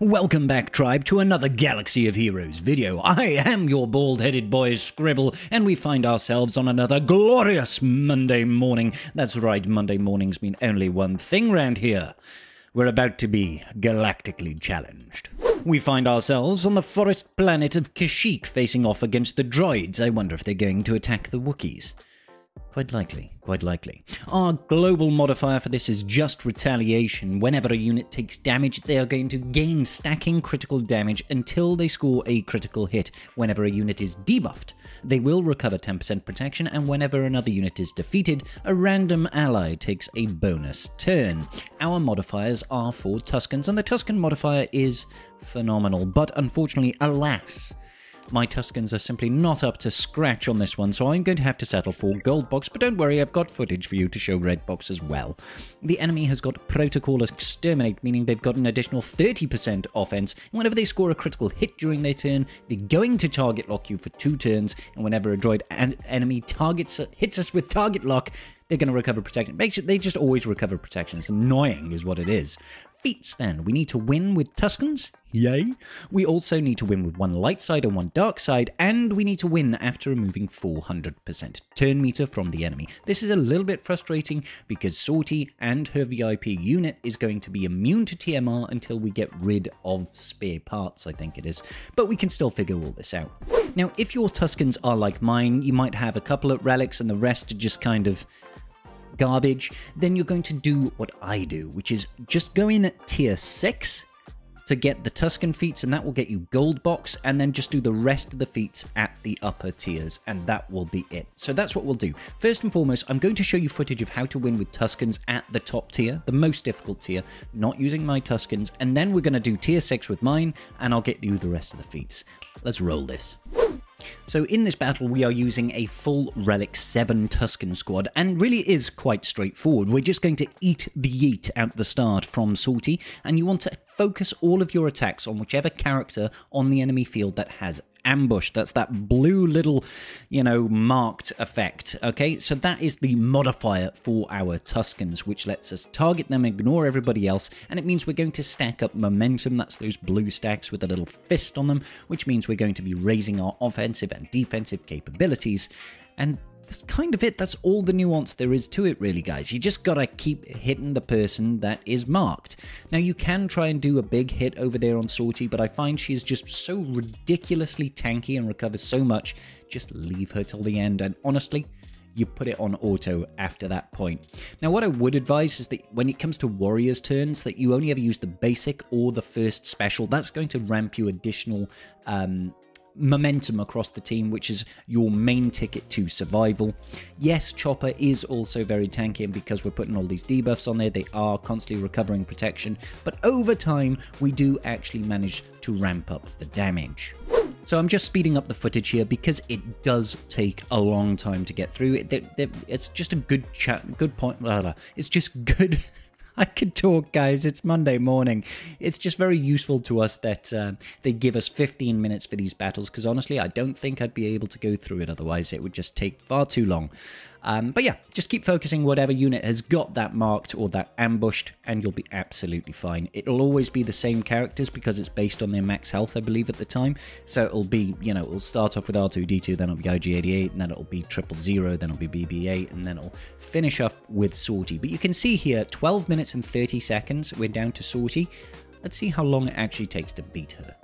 Welcome back, tribe, to another Galaxy of Heroes video. I am your bald headed boy Scribble, and we find ourselves on another glorious Monday morning. That's right, Monday mornings mean only one thing round here. We're about to be galactically challenged. We find ourselves on the forest planet of Kashyyyk facing off against the droids. I wonder if they're going to attack the Wookiees. Quite likely, quite likely. Our global modifier for this is just retaliation. Whenever a unit takes damage, they are going to gain stacking critical damage until they score a critical hit. Whenever a unit is debuffed, they will recover 10% protection, and whenever another unit is defeated, a random ally takes a bonus turn. Our modifiers are for Tuskens, and the Tusken modifier is phenomenal, but unfortunately, alas, my Tuskens are simply not up to scratch on this one, so I'm going to have to settle for Gold Box, but don't worry, I've got footage for you to show Red Box as well. The enemy has got Protocol Exterminate, meaning they've got an additional 30% offense, and whenever they score a critical hit during their turn, they're going to target lock you for two turns, and whenever a droid an- enemy targets hits us with target lock, they're going to recover protection. Basically, they just always recover protection. It's annoying, is what it is feats then. We need to win with Tuskens, yay. We also need to win with one light side and one dark side, and we need to win after removing 400% turn meter from the enemy. This is a little bit frustrating because Sortie and her VIP unit is going to be immune to TMR until we get rid of spare parts, I think it is. But we can still figure all this out. Now, if your Tuskens are like mine, you might have a couple of relics and the rest are just kind of garbage, then you're going to do what I do, which is just go in at tier 6 to get the Tusken feats, and that will get you gold box, and then just do the rest of the feats at the upper tiers, and that will be it. So that's what we'll do. First and foremost, I'm going to show you footage of how to win with Tuskens at the top tier, the most difficult tier, not using my Tuskens, and then we're going to do tier 6 with mine, and I'll get you the rest of the feats. Let's roll this. So in this battle, we are using a full Relic 7 Tusken squad, and really is quite straightforward. We're just going to eat the yeet at the start from Salty, and you want to focus all of your attacks on whichever character on the enemy field that has ambush. That's that blue little, you know, marked effect. Okay, so that is the modifier for our Tuskens, which lets us target them, ignore everybody else, and it means we're going to stack up momentum. That's those blue stacks with a little fist on them, which means we're going to be raising our offensive and defensive capabilities. And that's kind of it. That's all the nuance there is to it, really, guys. You just gotta keep hitting the person that is marked. Now, you can try and do a big hit over there on Sortie, but I find she is just so ridiculously tanky and recovers so much. Just leave her till the end, and honestly, you put it on auto after that point. Now, what I would advise is that when it comes to warriors' turns, that you only ever use the basic or the first special. That's going to ramp you additional um, momentum across the team, which is your main ticket to survival. Yes, Chopper is also very tanky, and because we're putting all these debuffs on there, they are constantly recovering protection, but over time, we do actually manage to ramp up the damage. So I'm just speeding up the footage here because it does take a long time to get through. It, it's just a good chat, good point. Blah, blah. It's just good I could talk, guys. It's Monday morning. It's just very useful to us that uh, they give us 15 minutes for these battles because honestly, I don't think I'd be able to go through it otherwise. It would just take far too long. Um, but yeah, just keep focusing whatever unit has got that marked or that ambushed, and you'll be absolutely fine. It'll always be the same characters because it's based on their max health, I believe, at the time. So it'll be, you know, it'll start off with R2D2, then it'll be IG88, and then it'll be triple zero, then it'll be BB8, and then it'll finish up with Sortie. But you can see here, 12 minutes and 30 seconds, we're down to Sortie. Let's see how long it actually takes to beat her.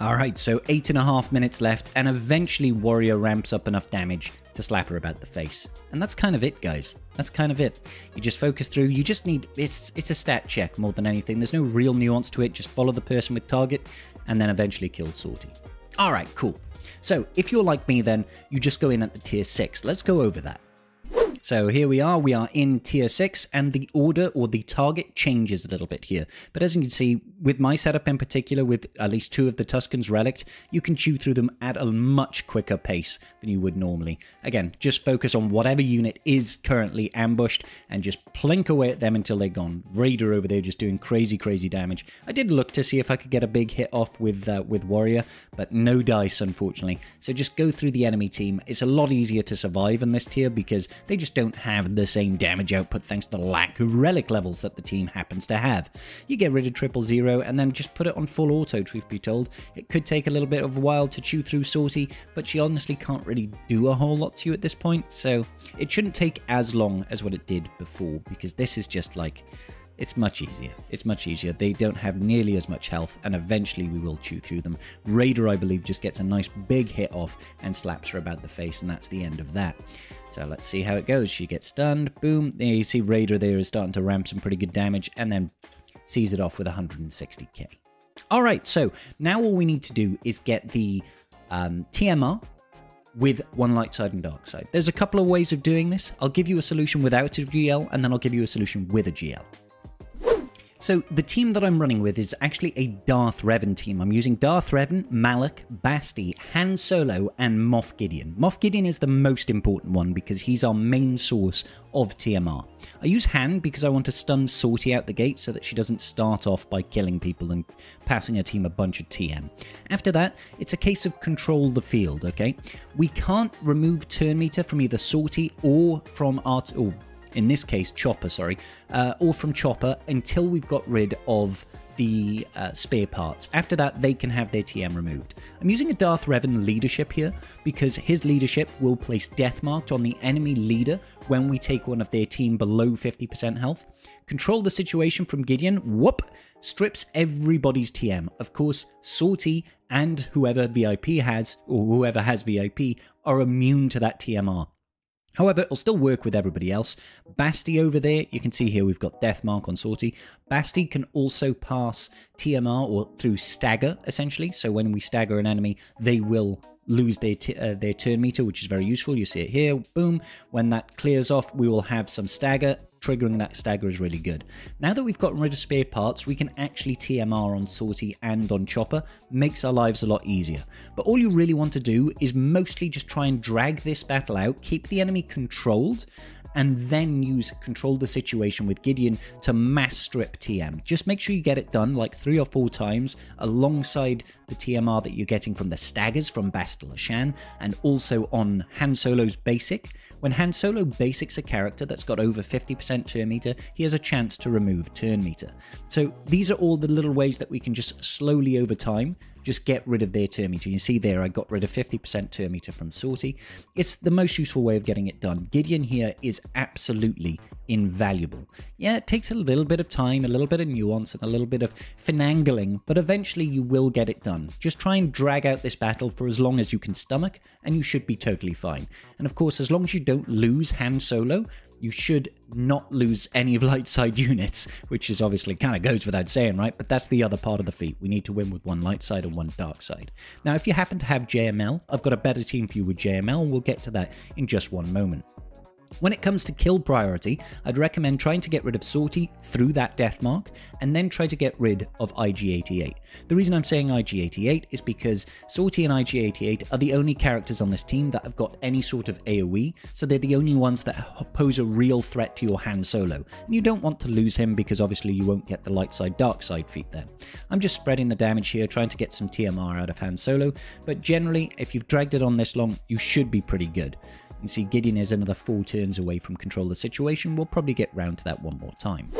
Alright, so eight and a half minutes left, and eventually Warrior ramps up enough damage to slap her about the face. And that's kind of it, guys. That's kind of it. You just focus through, you just need, it's, it's a stat check more than anything. There's no real nuance to it, just follow the person with target, and then eventually kill Sortie. Alright, cool. So, if you're like me then, you just go in at the tier 6. Let's go over that. So here we are, we are in tier 6 and the order or the target changes a little bit here. But as you can see, with my setup in particular, with at least two of the Tuskens relict, you can chew through them at a much quicker pace than you would normally. Again, just focus on whatever unit is currently ambushed and just plink away at them until they're gone. Raider over there just doing crazy, crazy damage. I did look to see if I could get a big hit off with, uh, with Warrior, but no dice, unfortunately. So just go through the enemy team. It's a lot easier to survive in this tier because they just just don't have the same damage output thanks to the lack of relic levels that the team happens to have. You get rid of triple zero and then just put it on full auto, truth be told. It could take a little bit of a while to chew through Saucy, but she honestly can't really do a whole lot to you at this point, so it shouldn't take as long as what it did before, because this is just like it's much easier. It's much easier. They don't have nearly as much health, and eventually we will chew through them. Raider, I believe, just gets a nice big hit off and slaps her about the face, and that's the end of that. So let's see how it goes. She gets stunned. Boom. There you see Raider there is starting to ramp some pretty good damage, and then sees it off with 160k. All right, so now all we need to do is get the um, TMR with one light side and dark side. There's a couple of ways of doing this. I'll give you a solution without a GL, and then I'll give you a solution with a GL. So the team that I'm running with is actually a Darth Revan team. I'm using Darth Revan, Malak, Basti, Han Solo, and Moff Gideon. Moff Gideon is the most important one because he's our main source of TMR. I use Han because I want to stun Sortie out the gate so that she doesn't start off by killing people and passing her team a bunch of TM. After that, it's a case of control the field, okay? We can't remove turn meter from either Sortie or from our... Or oh, in this case Chopper, sorry, uh, or from Chopper until we've got rid of the uh, spare parts. After that, they can have their TM removed. I'm using a Darth Revan leadership here because his leadership will place death marked on the enemy leader when we take one of their team below 50% health. Control the situation from Gideon, whoop, strips everybody's TM. Of course, Sortie and whoever VIP has, or whoever has VIP, are immune to that TMR. However, it'll still work with everybody else. Basti over there, you can see here we've got Death Mark on Sortie. Basti can also pass TMR or through stagger, essentially. So when we stagger an enemy, they will lose their, uh, their turn meter, which is very useful. You see it here, boom. When that clears off, we will have some stagger triggering that stagger is really good. Now that we've gotten rid of spare parts, we can actually TMR on Sortie and on Chopper, makes our lives a lot easier. But all you really want to do is mostly just try and drag this battle out, keep the enemy controlled, and then use control the situation with Gideon to mass strip TM. Just make sure you get it done like three or four times alongside the TMR that you're getting from the staggers from Bastila Shan and also on Han Solo's basic. When Han Solo basics a character that's got over 50% turn meter, he has a chance to remove turn meter. So these are all the little ways that we can just slowly over time just get rid of their meter. You see there, I got rid of 50% turn meter from Sortie. It's the most useful way of getting it done. Gideon here is absolutely invaluable. Yeah, it takes a little bit of time, a little bit of nuance, and a little bit of finagling, but eventually you will get it done. Just try and drag out this battle for as long as you can stomach, and you should be totally fine. And of course, as long as you don't lose Han Solo, you should not lose any of light side units, which is obviously kind of goes without saying, right? But that's the other part of the feat. We need to win with one light side and one dark side. Now, if you happen to have JML, I've got a better team for you with JML, and we'll get to that in just one moment. When it comes to kill priority, I'd recommend trying to get rid of Sortie through that death mark, and then try to get rid of IG-88. The reason I'm saying IG-88 is because Sortie and IG-88 are the only characters on this team that have got any sort of AoE, so they're the only ones that pose a real threat to your Han Solo. And you don't want to lose him because obviously you won't get the light side dark side feat then. I'm just spreading the damage here, trying to get some TMR out of Han Solo, but generally, if you've dragged it on this long, you should be pretty good. You see Gideon is another four turns away from control the situation. We'll probably get round to that one more time.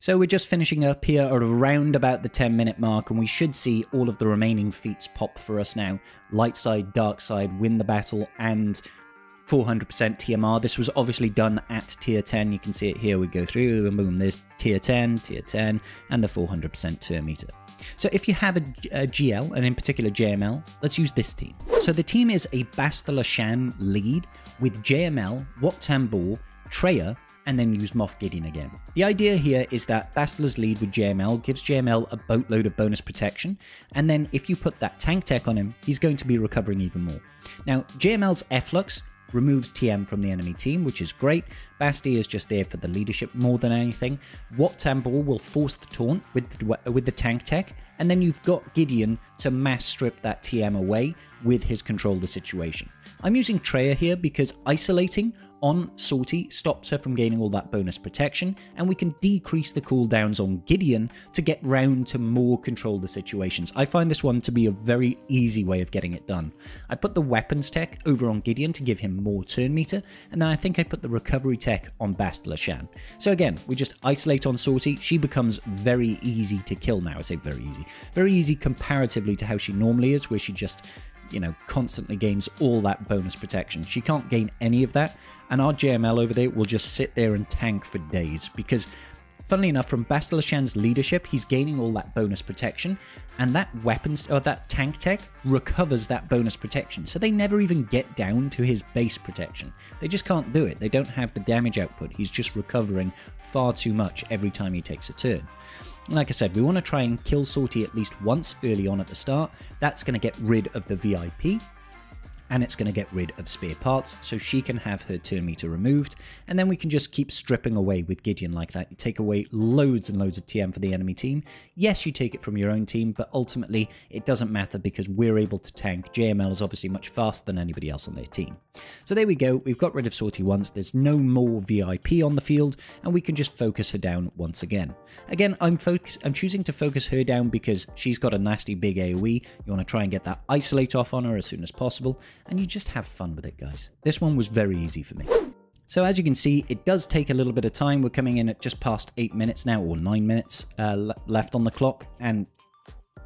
So we're just finishing up here at around about the 10 minute mark and we should see all of the remaining feats pop for us now. Light side, dark side, win the battle and 400% TMR. This was obviously done at tier 10. You can see it here. We go through and boom, there's tier 10, tier 10 and the 400% turn meter. So if you have a, a, GL, and in particular JML, let's use this team. So the team is a Bastila lead with JML, Wat Tambor, Traya, and then use Moff Gideon again. The idea here is that Bastila's lead with JML gives JML a boatload of bonus protection, and then if you put that tank tech on him, he's going to be recovering even more. Now, JML's Efflux removes TM from the enemy team, which is great. Basti is just there for the leadership more than anything. Wat Tambor will force the taunt with the, with the tank tech, and then you've got Gideon to mass strip that TM away with his control the situation. I'm using Traya here because isolating on Sortie stops her from gaining all that bonus protection, and we can decrease the cooldowns on Gideon to get round to more control the situations. I find this one to be a very easy way of getting it done. I put the weapons tech over on Gideon to give him more turn meter, and then I think I put the recovery tech on Bastila Shan. So again, we just isolate on Sortie, she becomes very easy to kill now. I say very easy. Very easy comparatively to how she normally is, where she just you know, constantly gains all that bonus protection. She can't gain any of that, and our JML over there will just sit there and tank for days because Funnily enough, from Bastila Shan's leadership, he's gaining all that bonus protection, and that weapons or that tank tech recovers that bonus protection. So they never even get down to his base protection. They just can't do it. They don't have the damage output. He's just recovering far too much every time he takes a turn. Like I said, we want to try and kill Sortie at least once early on at the start. That's going to get rid of the VIP and it's going to get rid of spare parts so she can have her turn meter removed and then we can just keep stripping away with Gideon like that. You take away loads and loads of TM for the enemy team. Yes, you take it from your own team, but ultimately it doesn't matter because we're able to tank. JML is obviously much faster than anybody else on their team. So there we go, we've got rid of Sortie once, there's no more VIP on the field and we can just focus her down once again. Again, I'm focus I'm choosing to focus her down because she's got a nasty big AoE. You want to try and get that isolate off on her as soon as possible and you just have fun with it, guys. This one was very easy for me. So as you can see, it does take a little bit of time. We're coming in at just past 8 minutes now, or 9 minutes uh, left on the clock, and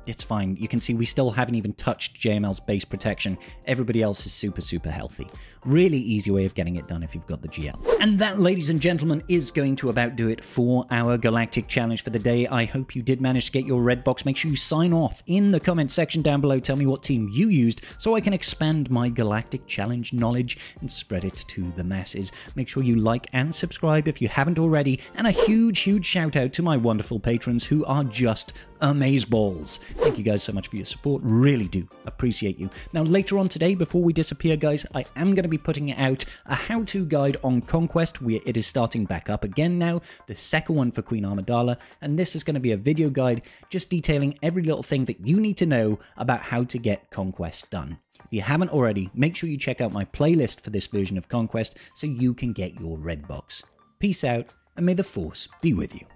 it's fine. You can see we still haven't even touched JML's base protection. Everybody else is super, super healthy. Really easy way of getting it done if you've got the GL. And that, ladies and gentlemen, is going to about do it for our Galactic Challenge for the day. I hope you did manage to get your red box. Make sure you sign off in the comment section down below. Tell me what team you used so I can expand my Galactic Challenge knowledge and spread it to the masses. Make sure you like and subscribe if you haven't already. And a huge, huge shout out to my wonderful patrons who are just amazeballs. Thank you guys so much for your support. Really do appreciate you. Now, later on today, before we disappear, guys, I am going to be putting out a how-to guide on Conquest. We, it is starting back up again now, the second one for Queen Amidala, and this is going to be a video guide just detailing every little thing that you need to know about how to get Conquest done. If you haven't already, make sure you check out my playlist for this version of Conquest so you can get your red box. Peace out, and may the Force be with you.